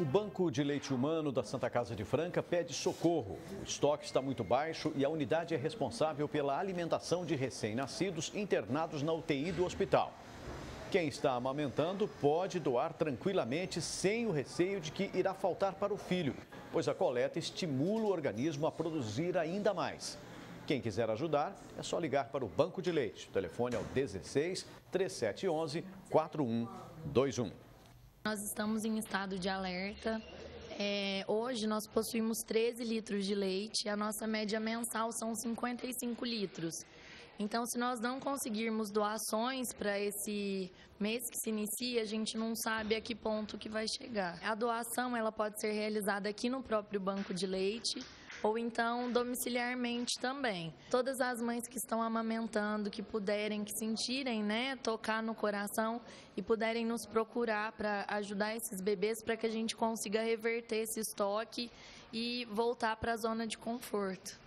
O Banco de Leite Humano da Santa Casa de Franca pede socorro. O estoque está muito baixo e a unidade é responsável pela alimentação de recém-nascidos internados na UTI do hospital. Quem está amamentando pode doar tranquilamente, sem o receio de que irá faltar para o filho, pois a coleta estimula o organismo a produzir ainda mais. Quem quiser ajudar, é só ligar para o Banco de Leite. O telefone é o 16 3711 4121. Nós estamos em estado de alerta. É, hoje nós possuímos 13 litros de leite, a nossa média mensal são 55 litros. Então, se nós não conseguirmos doações para esse mês que se inicia, a gente não sabe a que ponto que vai chegar. A doação ela pode ser realizada aqui no próprio banco de leite ou então domiciliarmente também. Todas as mães que estão amamentando, que puderem, que sentirem, né, tocar no coração e puderem nos procurar para ajudar esses bebês para que a gente consiga reverter esse estoque e voltar para a zona de conforto.